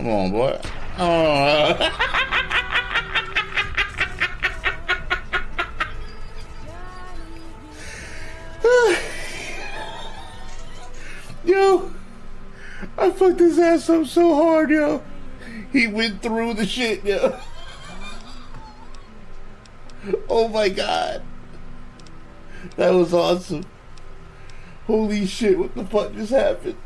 Come on, boy. Oh. yo, I fucked his ass up so hard, yo. He went through the shit, yo. Oh my god. That was awesome. Holy shit, what the fuck just happened?